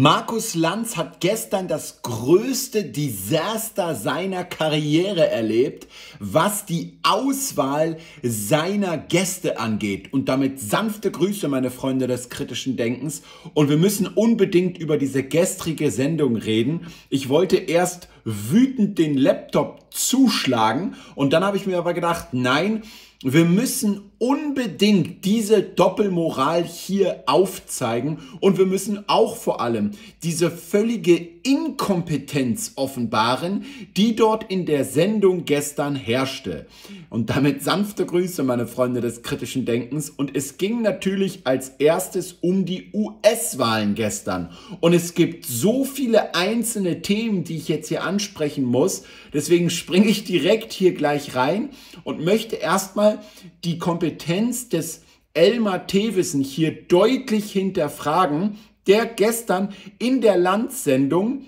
Markus Lanz hat gestern das größte Desaster seiner Karriere erlebt, was die Auswahl seiner Gäste angeht. Und damit sanfte Grüße, meine Freunde des kritischen Denkens. Und wir müssen unbedingt über diese gestrige Sendung reden. Ich wollte erst wütend den Laptop zuschlagen und dann habe ich mir aber gedacht, nein, wir müssen unbedingt diese Doppelmoral hier aufzeigen und wir müssen auch vor allem diese völlige Inkompetenz offenbaren, die dort in der Sendung gestern herrschte. Und damit sanfte Grüße, meine Freunde des kritischen Denkens. Und es ging natürlich als erstes um die US-Wahlen gestern. Und es gibt so viele einzelne Themen, die ich jetzt hier ansprechen muss. Deswegen springe ich direkt hier gleich rein und möchte erstmal die Kompetenz Kompetenz des Elmar Thewissen hier deutlich hinterfragen, der gestern in der Landsendung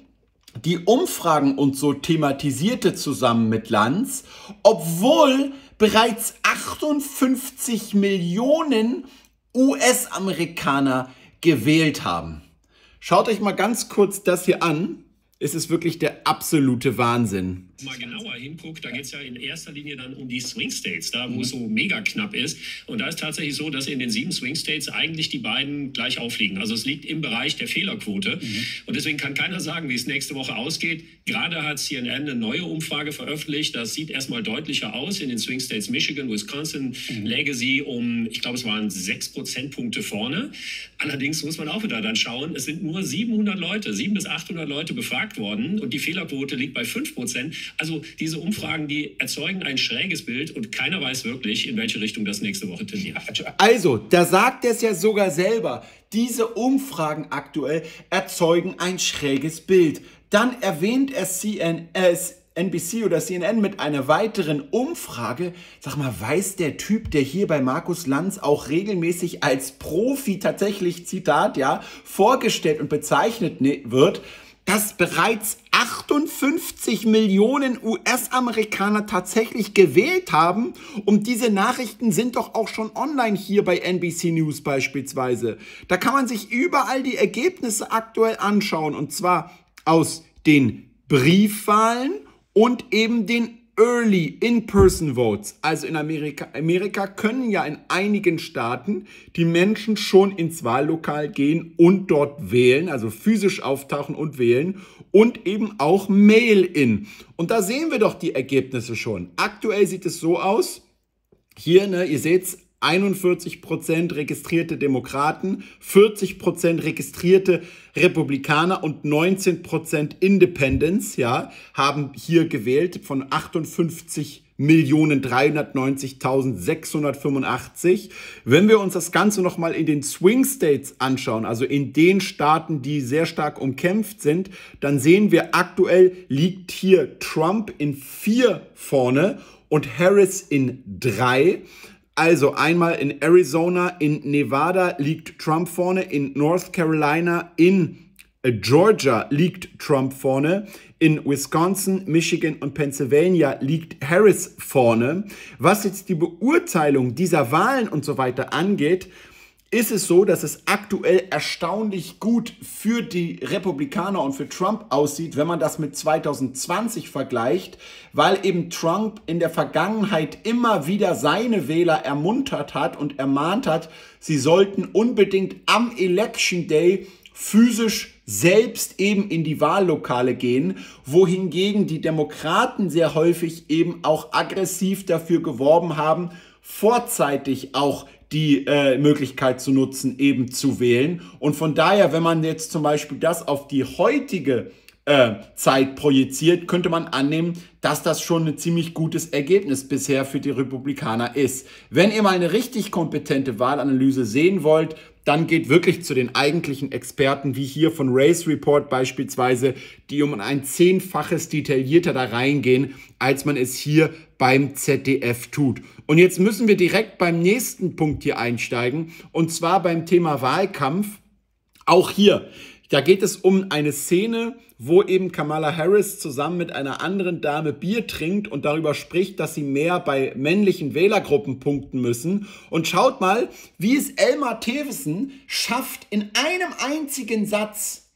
die Umfragen und so thematisierte zusammen mit Lanz, obwohl bereits 58 Millionen US-Amerikaner gewählt haben. Schaut euch mal ganz kurz das hier an. Es ist wirklich der absolute Wahnsinn mal genauer hinguckt, da geht es ja in erster Linie dann um die Swing States, da wo mhm. es so mega knapp ist. Und da ist tatsächlich so, dass in den sieben Swing States eigentlich die beiden gleich aufliegen. Also es liegt im Bereich der Fehlerquote. Mhm. Und deswegen kann keiner sagen, wie es nächste Woche ausgeht. Gerade hat CNN eine neue Umfrage veröffentlicht. Das sieht erstmal deutlicher aus. In den Swing States Michigan, Wisconsin mhm. läge sie um, ich glaube, es waren sechs Prozentpunkte vorne. Allerdings muss man auch wieder dann schauen, es sind nur 700 Leute, 700 bis 800 Leute befragt worden und die Fehlerquote liegt bei 5 Prozent. Also diese Umfragen, die erzeugen ein schräges Bild und keiner weiß wirklich, in welche Richtung das nächste Woche tendiert. Also, da sagt er es ja sogar selber. Diese Umfragen aktuell erzeugen ein schräges Bild. Dann erwähnt er CNS. NBC oder CNN mit einer weiteren Umfrage. Sag mal, weiß der Typ, der hier bei Markus Lanz auch regelmäßig als Profi tatsächlich, Zitat, ja, vorgestellt und bezeichnet ne, wird, dass bereits 58 Millionen US-Amerikaner tatsächlich gewählt haben. Und diese Nachrichten sind doch auch schon online hier bei NBC News beispielsweise. Da kann man sich überall die Ergebnisse aktuell anschauen. Und zwar aus den Briefwahlen und eben den Early In-Person Votes, also in Amerika. Amerika können ja in einigen Staaten die Menschen schon ins Wahllokal gehen und dort wählen, also physisch auftauchen und wählen und eben auch Mail-In. Und da sehen wir doch die Ergebnisse schon. Aktuell sieht es so aus. Hier, ne, ihr seht 41% registrierte Demokraten, 40% registrierte Republikaner und 19% Independents, ja, haben hier gewählt von 58 Millionen 390.685. Wenn wir uns das Ganze nochmal in den Swing States anschauen, also in den Staaten, die sehr stark umkämpft sind, dann sehen wir aktuell liegt hier Trump in vier vorne und Harris in drei. Also einmal in Arizona, in Nevada liegt Trump vorne, in North Carolina, in äh, Georgia liegt Trump vorne, in Wisconsin, Michigan und Pennsylvania liegt Harris vorne. Was jetzt die Beurteilung dieser Wahlen und so weiter angeht, ist es so, dass es aktuell erstaunlich gut für die Republikaner und für Trump aussieht, wenn man das mit 2020 vergleicht, weil eben Trump in der Vergangenheit immer wieder seine Wähler ermuntert hat und ermahnt hat, sie sollten unbedingt am Election Day physisch selbst eben in die Wahllokale gehen, wohingegen die Demokraten sehr häufig eben auch aggressiv dafür geworben haben, vorzeitig auch die äh, Möglichkeit zu nutzen, eben zu wählen. Und von daher, wenn man jetzt zum Beispiel das auf die heutige äh, Zeit projiziert, könnte man annehmen, dass das schon ein ziemlich gutes Ergebnis bisher für die Republikaner ist. Wenn ihr mal eine richtig kompetente Wahlanalyse sehen wollt, dann geht wirklich zu den eigentlichen Experten, wie hier von Race Report beispielsweise, die um ein zehnfaches detaillierter da reingehen, als man es hier beim ZDF tut. Und jetzt müssen wir direkt beim nächsten Punkt hier einsteigen, und zwar beim Thema Wahlkampf. Auch hier, da geht es um eine Szene, wo eben Kamala Harris zusammen mit einer anderen Dame Bier trinkt und darüber spricht, dass sie mehr bei männlichen Wählergruppen punkten müssen. Und schaut mal, wie es Elmar Thewissen schafft, in einem einzigen Satz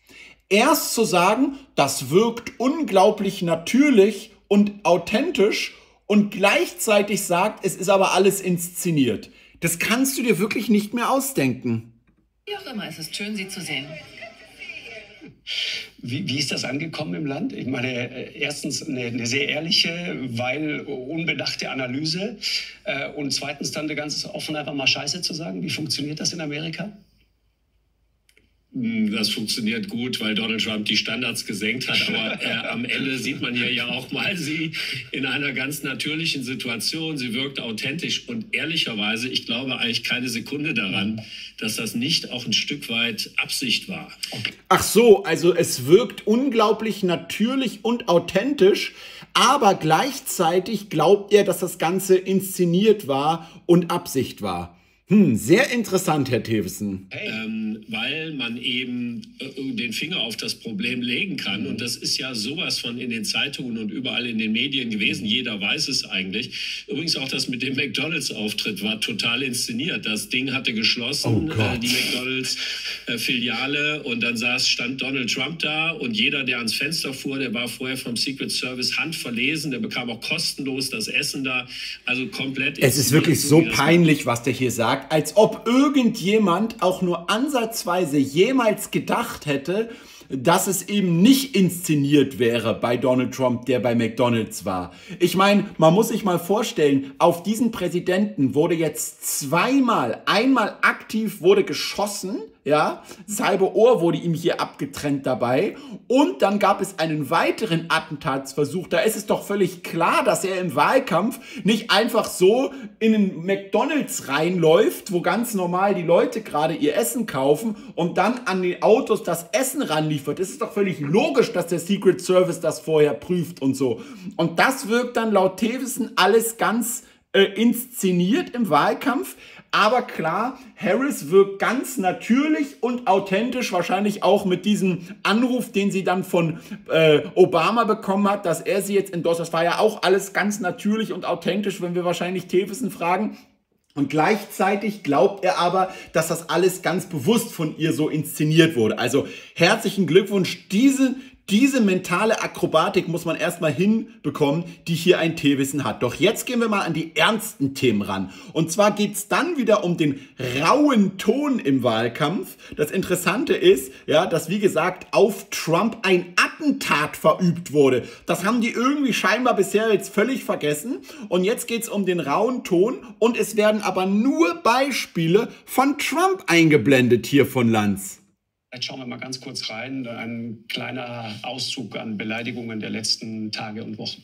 erst zu sagen, das wirkt unglaublich natürlich und authentisch und gleichzeitig sagt, es ist aber alles inszeniert. Das kannst du dir wirklich nicht mehr ausdenken. Wie auch immer, es ist schön, Sie zu sehen. Wie, wie, ist das angekommen im Land? Ich meine, erstens eine, eine sehr ehrliche, weil unbedachte Analyse äh, und zweitens dann ganz offen einfach mal Scheiße zu sagen. Wie funktioniert das in Amerika? Hm, das funktioniert gut, weil Donald Trump die Standards gesenkt hat. Aber äh, am Ende sieht man hier ja auch mal sie in einer ganz natürlichen Situation. Sie wirkt authentisch und ehrlicherweise, ich glaube eigentlich keine Sekunde daran, dass das nicht auch ein Stück weit Absicht war. Ach so, also es wirkt unglaublich natürlich und authentisch, aber gleichzeitig glaubt er, dass das Ganze inszeniert war und Absicht war. Hm, sehr interessant, Herr Thewesen. Ähm, weil man eben äh, den Finger auf das Problem legen kann. Und das ist ja sowas von in den Zeitungen und überall in den Medien gewesen. Jeder weiß es eigentlich. Übrigens auch das mit dem McDonalds-Auftritt war total inszeniert. Das Ding hatte geschlossen, oh äh, die McDonalds-Filiale. Äh, und dann saß, stand Donald Trump da. Und jeder, der ans Fenster fuhr, der war vorher vom Secret Service handverlesen. Der bekam auch kostenlos das Essen da. Also komplett. Es ist wirklich so peinlich, was der hier sagt sagt, als ob irgendjemand auch nur ansatzweise jemals gedacht hätte, dass es eben nicht inszeniert wäre bei Donald Trump, der bei McDonald's war. Ich meine, man muss sich mal vorstellen, auf diesen Präsidenten wurde jetzt zweimal, einmal aktiv wurde geschossen ja, das halbe Ohr wurde ihm hier abgetrennt dabei. Und dann gab es einen weiteren Attentatsversuch. Da ist es doch völlig klar, dass er im Wahlkampf nicht einfach so in einen McDonalds reinläuft, wo ganz normal die Leute gerade ihr Essen kaufen und dann an die Autos das Essen ranliefert. Es ist doch völlig logisch, dass der Secret Service das vorher prüft und so. Und das wirkt dann laut Tevesen alles ganz äh, inszeniert im Wahlkampf. Aber klar, Harris wirkt ganz natürlich und authentisch, wahrscheinlich auch mit diesem Anruf, den sie dann von äh, Obama bekommen hat, dass er sie jetzt endorst. Das war ja auch alles ganz natürlich und authentisch, wenn wir wahrscheinlich Tevesen fragen. Und gleichzeitig glaubt er aber, dass das alles ganz bewusst von ihr so inszeniert wurde. Also herzlichen Glückwunsch. Diese, diese mentale Akrobatik muss man erstmal hinbekommen, die hier ein Teewissen hat. Doch jetzt gehen wir mal an die ernsten Themen ran. Und zwar geht's dann wieder um den rauen Ton im Wahlkampf. Das Interessante ist, ja, dass wie gesagt auf Trump ein Attentat verübt wurde. Das haben die irgendwie scheinbar bisher jetzt völlig vergessen. Und jetzt geht's um den rauen Ton und es werden aber nur Beispiele von Trump eingeblendet hier von Lanz. Vielleicht schauen wir mal ganz kurz rein. Ein kleiner Auszug an Beleidigungen der letzten Tage und Wochen.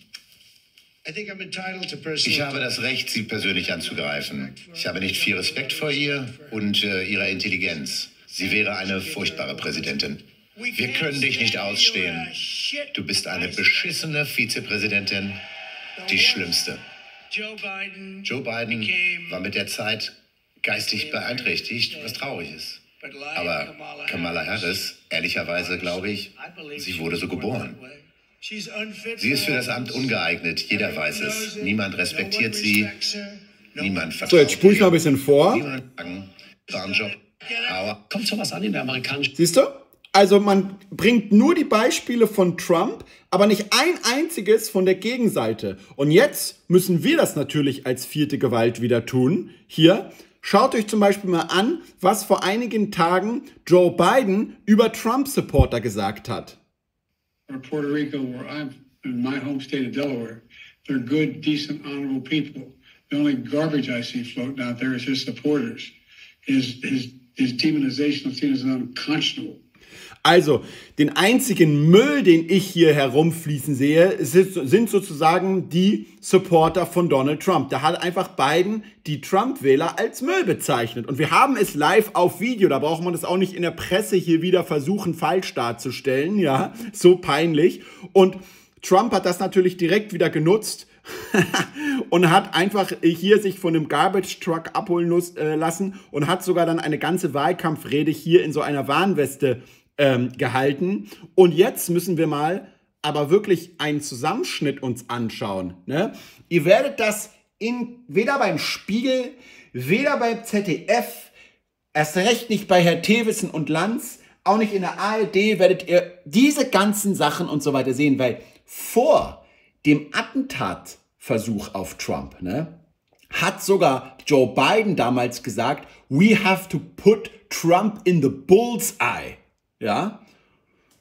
Ich habe das Recht, Sie persönlich anzugreifen. Ich habe nicht viel Respekt vor ihr und äh, ihrer Intelligenz. Sie wäre eine furchtbare Präsidentin. Wir können dich nicht ausstehen. Du bist eine beschissene Vizepräsidentin, die schlimmste. Joe Biden war mit der Zeit geistig beeinträchtigt, was traurig ist. Aber Kamala Harris, ehrlicherweise glaube ich, sie wurde so geboren. Sie ist für das Amt ungeeignet, jeder weiß es. Niemand respektiert sie, niemand vertraut So, jetzt spule ich mal ein bisschen vor. Kommt sowas an in der amerikanischen... Siehst du? Also man bringt nur die Beispiele von Trump, aber nicht ein einziges von der Gegenseite. Und jetzt müssen wir das natürlich als vierte Gewalt wieder tun. Hier, Schaut euch zum Beispiel mal an, was vor einigen Tagen Joe Biden über Trump-Supporter gesagt hat. Puerto Rico, where I'm in my home state of Delaware, they're good, decent, honorable people. The only garbage I see floating out there is his supporters. His, his, his demonization of things is unconscionable. Also, den einzigen Müll, den ich hier herumfließen sehe, sind sozusagen die Supporter von Donald Trump. Da hat einfach Biden die Trump-Wähler als Müll bezeichnet. Und wir haben es live auf Video. Da braucht man das auch nicht in der Presse hier wieder versuchen, falsch darzustellen. Ja, so peinlich. Und Trump hat das natürlich direkt wieder genutzt und hat einfach hier sich von einem Garbage Truck abholen äh, lassen und hat sogar dann eine ganze Wahlkampfrede hier in so einer Warnweste ähm, gehalten. Und jetzt müssen wir mal aber wirklich einen Zusammenschnitt uns anschauen. Ne? Ihr werdet das in, weder beim Spiegel, weder beim ZDF, erst recht nicht bei Herr Thewissen und Lanz, auch nicht in der ARD werdet ihr diese ganzen Sachen und so weiter sehen, weil vor dem Attentatversuch auf Trump, ne, hat sogar Joe Biden damals gesagt, we have to put Trump in the bullseye. Ja?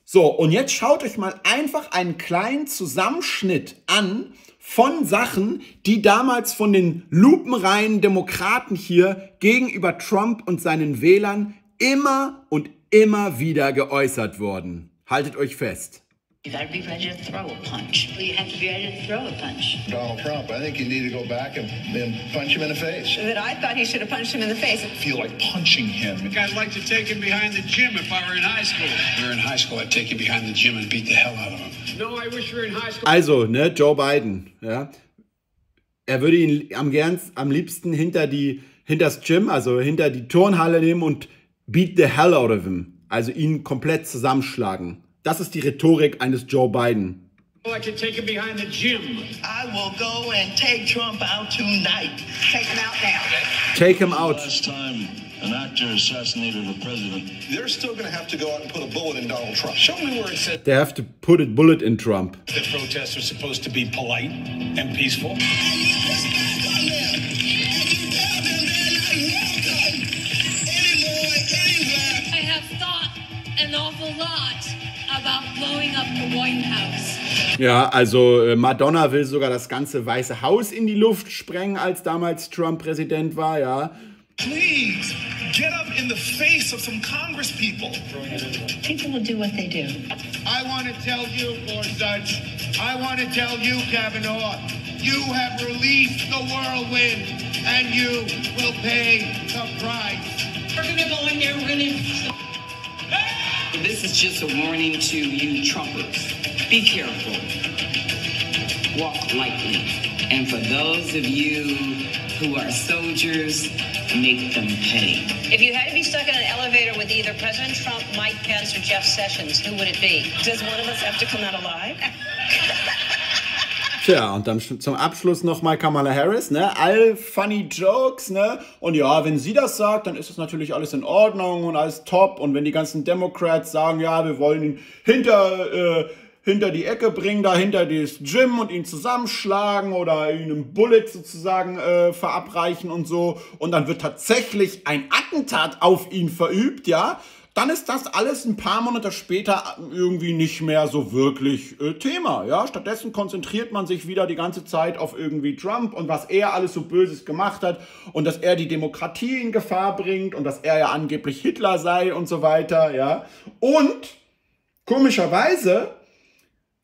So, und jetzt schaut euch mal einfach einen kleinen Zusammenschnitt an von Sachen, die damals von den lupenreinen Demokraten hier gegenüber Trump und seinen Wählern immer und immer wieder geäußert wurden. Haltet euch fest. You gotta be ready to throw a punch. You have to be ready to throw a punch. Donald Trump, I think you need to go back and, and punch him in the face. That I thought he should have punched him in the face. feel like punching him. I'd like to take him behind the gym if I were in high school. If we were in high school, I'd take him behind the gym and beat the hell out of him. No, I wish we were in high school. Also, ne, Joe Biden, ja. Er würde ihn am gern, am liebsten hinter die, hinter das Gym, also hinter die Turnhalle nehmen und beat the hell out of him. Also ihn komplett zusammenschlagen. Das ist die Rhetorik eines Joe Biden. I'd like to take him behind the gym. I will go and take Trump out tonight. Take him out now. Take him out. Last time an actor assassinated a president. They're still going to have to go out and put a bullet in Donald Trump. Show me where it said They have to put a bullet in Trump. The protests are supposed to be polite and peaceful. I have thought an awful lot about blowing up the White House. Ja, also äh, Madonna will sogar das ganze Weiße Haus in die Luft sprengen, als damals Trump Präsident war, ja. Please get up in the face of some Congress people. People will do what they do. I want to tell you, Gorsuch, I want to tell you, Kavanaugh, you have released the whirlwind and you will pay the price. We're gonna go in there, we're gonna. This is just a warning to you Trumpers. Be careful. Walk lightly. And for those of you who are soldiers, make them pay. If you had to be stuck in an elevator with either President Trump, Mike Pence, or Jeff Sessions, who would it be? Does one of us have to come out alive? Tja, und dann zum Abschluss nochmal Kamala Harris, ne? All funny jokes, ne? Und ja, wenn sie das sagt, dann ist das natürlich alles in Ordnung und alles top. Und wenn die ganzen Democrats sagen, ja, wir wollen ihn hinter, äh, hinter die Ecke bringen, da hinter das Gym und ihn zusammenschlagen oder ihn einen Bullet sozusagen äh, verabreichen und so. Und dann wird tatsächlich ein Attentat auf ihn verübt, ja? Dann ist das alles ein paar Monate später irgendwie nicht mehr so wirklich äh, Thema. Ja? Stattdessen konzentriert man sich wieder die ganze Zeit auf irgendwie Trump und was er alles so Böses gemacht hat und dass er die Demokratie in Gefahr bringt und dass er ja angeblich Hitler sei und so weiter. Ja? Und komischerweise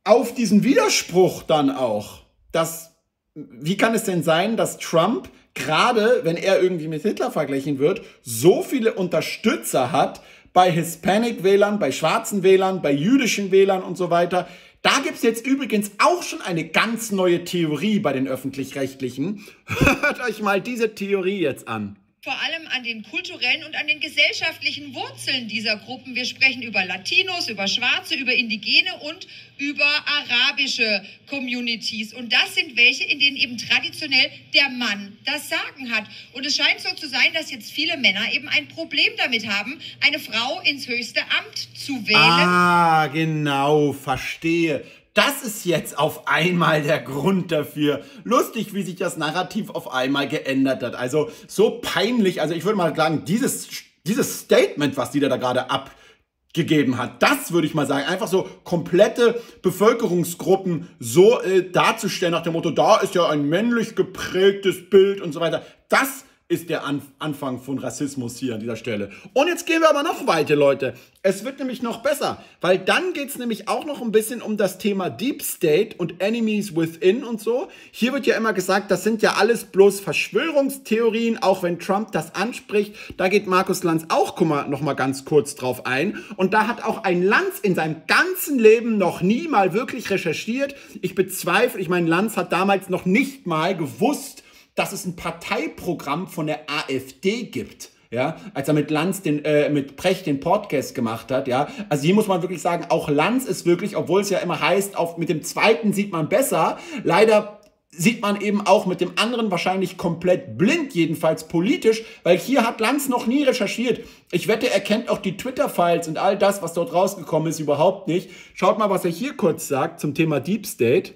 auf diesen Widerspruch dann auch, dass, wie kann es denn sein, dass Trump gerade, wenn er irgendwie mit Hitler verglichen wird, so viele Unterstützer hat, bei Hispanic-Wählern, bei schwarzen Wählern, bei jüdischen Wählern und so weiter. Da gibt es jetzt übrigens auch schon eine ganz neue Theorie bei den öffentlich-rechtlichen. Hört euch mal diese Theorie jetzt an. Vor allem an den kulturellen und an den gesellschaftlichen Wurzeln dieser Gruppen. Wir sprechen über Latinos, über Schwarze, über Indigene und über arabische Communities. Und das sind welche, in denen eben traditionell der Mann das Sagen hat. Und es scheint so zu sein, dass jetzt viele Männer eben ein Problem damit haben, eine Frau ins höchste Amt zu wählen. Ah, genau, verstehe. Das ist jetzt auf einmal der Grund dafür. Lustig, wie sich das Narrativ auf einmal geändert hat. Also so peinlich. Also ich würde mal sagen, dieses, dieses Statement, was die da gerade abgegeben hat, das würde ich mal sagen, einfach so komplette Bevölkerungsgruppen so äh, darzustellen nach dem Motto, da ist ja ein männlich geprägtes Bild und so weiter. Das ist der Anf Anfang von Rassismus hier an dieser Stelle. Und jetzt gehen wir aber noch weiter, Leute. Es wird nämlich noch besser, weil dann geht es nämlich auch noch ein bisschen um das Thema Deep State und Enemies Within und so. Hier wird ja immer gesagt, das sind ja alles bloß Verschwörungstheorien, auch wenn Trump das anspricht. Da geht Markus Lanz auch noch mal ganz kurz drauf ein. Und da hat auch ein Lanz in seinem ganzen Leben noch nie mal wirklich recherchiert. Ich bezweifle, ich meine, Lanz hat damals noch nicht mal gewusst, dass es ein Parteiprogramm von der AfD gibt. Ja, als er mit Lanz den, äh, mit Precht den Podcast gemacht hat, ja. Also hier muss man wirklich sagen, auch Lanz ist wirklich, obwohl es ja immer heißt, auf, mit dem zweiten sieht man besser, leider sieht man eben auch mit dem anderen wahrscheinlich komplett blind, jedenfalls politisch, weil hier hat Lanz noch nie recherchiert. Ich wette, er kennt auch die Twitter-Files und all das, was dort rausgekommen ist, überhaupt nicht. Schaut mal, was er hier kurz sagt zum Thema Deep State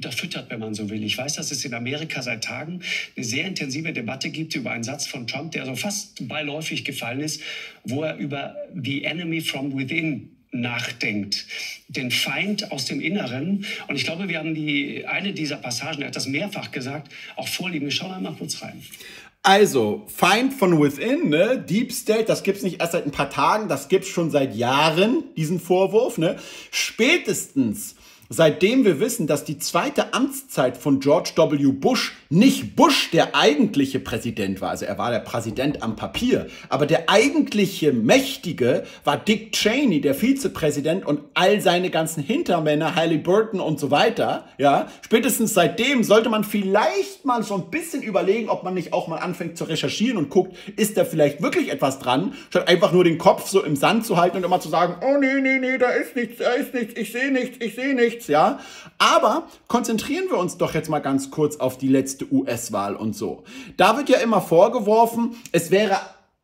unterfüttert, wenn man so will. Ich weiß, dass es in Amerika seit Tagen eine sehr intensive Debatte gibt über einen Satz von Trump, der so fast beiläufig gefallen ist, wo er über the enemy from within nachdenkt, den Feind aus dem Inneren. Und ich glaube, wir haben die, eine dieser Passagen, er hat das mehrfach gesagt, auch vorliegen. Wir schauen einmal kurz rein. Also, Feind von Within, ne? Deep State, das gibt's nicht erst seit ein paar Tagen, das gibt's schon seit Jahren, diesen Vorwurf, ne? Spätestens Seitdem wir wissen, dass die zweite Amtszeit von George W. Bush nicht Bush der eigentliche Präsident war, also er war der Präsident am Papier, aber der eigentliche Mächtige war Dick Cheney, der Vizepräsident und all seine ganzen Hintermänner, Halliburton und so weiter, ja, spätestens seitdem sollte man vielleicht mal so ein bisschen überlegen, ob man nicht auch mal anfängt zu recherchieren und guckt, ist da vielleicht wirklich etwas dran, statt einfach nur den Kopf so im Sand zu halten und immer zu sagen, oh nee, nee, nee, da ist nichts, da ist nichts, ich sehe nichts, ich sehe nichts ja. Aber konzentrieren wir uns doch jetzt mal ganz kurz auf die letzte US-Wahl und so. Da wird ja immer vorgeworfen, es wäre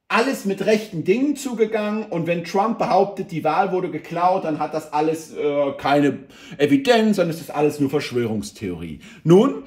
alles mit rechten Dingen zugegangen und wenn Trump behauptet, die Wahl wurde geklaut, dann hat das alles äh, keine Evidenz, dann ist das alles nur Verschwörungstheorie. Nun,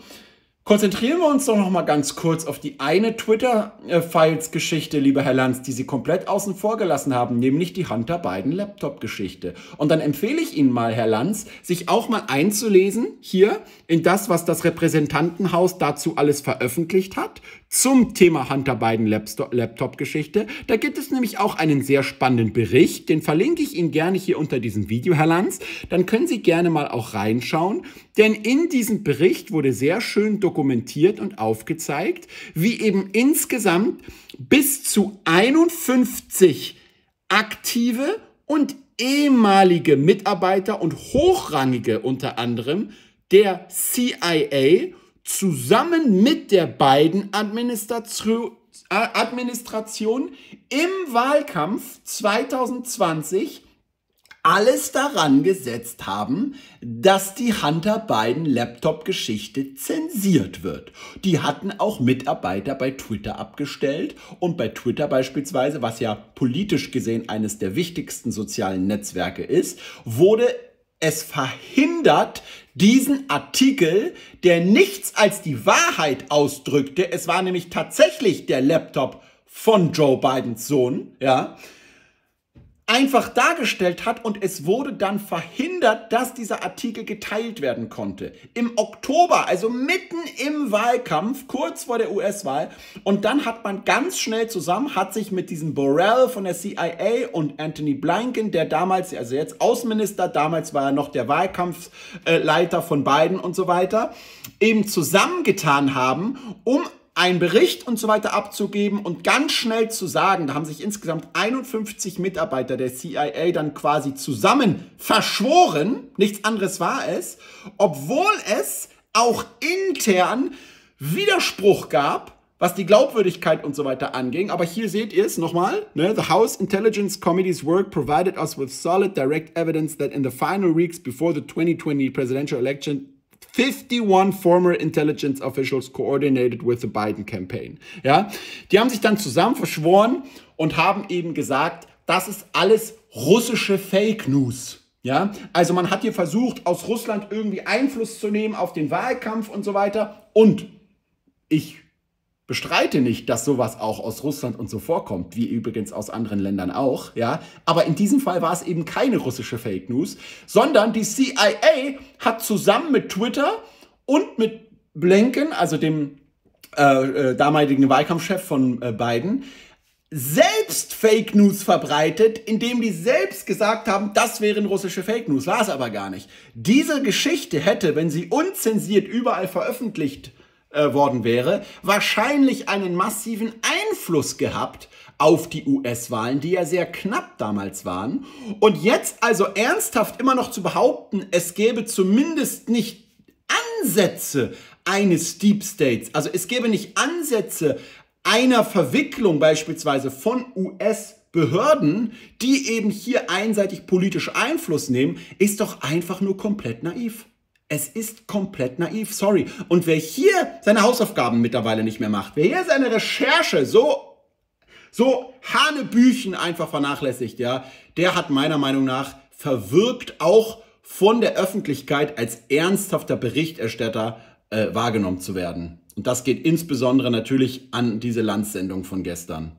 Konzentrieren wir uns doch noch mal ganz kurz auf die eine Twitter-Files-Geschichte, lieber Herr Lanz, die Sie komplett außen vor gelassen haben, nämlich die Hunter Biden Laptop-Geschichte. Und dann empfehle ich Ihnen mal, Herr Lanz, sich auch mal einzulesen hier in das, was das Repräsentantenhaus dazu alles veröffentlicht hat zum Thema Hunter Biden Laptop-Geschichte. Da gibt es nämlich auch einen sehr spannenden Bericht, den verlinke ich Ihnen gerne hier unter diesem Video, Herr Lanz. Dann können Sie gerne mal auch reinschauen, denn in diesem Bericht wurde sehr schön dokumentiert und aufgezeigt, wie eben insgesamt bis zu 51 aktive und ehemalige Mitarbeiter und hochrangige unter anderem der CIA zusammen mit der beiden äh, Administration im Wahlkampf 2020 alles daran gesetzt haben, dass die Hunter Biden Laptop-Geschichte zensiert wird. Die hatten auch Mitarbeiter bei Twitter abgestellt und bei Twitter beispielsweise, was ja politisch gesehen eines der wichtigsten sozialen Netzwerke ist, wurde es verhindert diesen Artikel, der nichts als die Wahrheit ausdrückte. Es war nämlich tatsächlich der Laptop von Joe Bidens Sohn, ja, einfach dargestellt hat und es wurde dann verhindert, dass dieser Artikel geteilt werden konnte. Im Oktober, also mitten im Wahlkampf, kurz vor der US-Wahl. Und dann hat man ganz schnell zusammen, hat sich mit diesem Borrell von der CIA und Anthony Blinken, der damals, also jetzt Außenminister, damals war er noch der Wahlkampfleiter von Biden und so weiter, eben zusammengetan haben, um einen Bericht und so weiter abzugeben und ganz schnell zu sagen, da haben sich insgesamt 51 Mitarbeiter der CIA dann quasi zusammen verschworen, nichts anderes war es, obwohl es auch intern Widerspruch gab, was die Glaubwürdigkeit und so weiter anging. Aber hier seht ihr es nochmal. Ne? The House Intelligence Committee's work provided us with solid direct evidence that in the final weeks before the 2020 presidential election, 51 former intelligence officials coordinated with the Biden campaign. Ja, die haben sich dann zusammen verschworen und haben eben gesagt, das ist alles russische Fake News. Ja, also man hat hier versucht, aus Russland irgendwie Einfluss zu nehmen auf den Wahlkampf und so weiter. Und ich bestreite nicht, dass sowas auch aus Russland und so vorkommt, wie übrigens aus anderen Ländern auch, ja. Aber in diesem Fall war es eben keine russische Fake News, sondern die CIA hat zusammen mit Twitter und mit Blinken, also dem äh, äh, damaligen Wahlkampfchef von äh, Biden, selbst Fake News verbreitet, indem die selbst gesagt haben, das wären russische Fake News. War es aber gar nicht. Diese Geschichte hätte, wenn sie unzensiert überall veröffentlicht äh, worden wäre, wahrscheinlich einen massiven Einfluss gehabt auf die US-Wahlen, die ja sehr knapp damals waren. Und jetzt also ernsthaft immer noch zu behaupten, es gäbe zumindest nicht Ansätze eines Deep States, also es gäbe nicht Ansätze einer Verwicklung beispielsweise von US- Behörden, die eben hier einseitig politisch Einfluss nehmen, ist doch einfach nur komplett naiv. Es ist komplett naiv, sorry. Und wer hier seine Hausaufgaben mittlerweile nicht mehr macht, wer hier seine Recherche so so Hanebüchen einfach vernachlässigt, ja, der hat meiner Meinung nach verwirkt auch von der Öffentlichkeit als ernsthafter Berichterstatter äh, wahrgenommen zu werden. Und das geht insbesondere natürlich an diese Landsendung von gestern.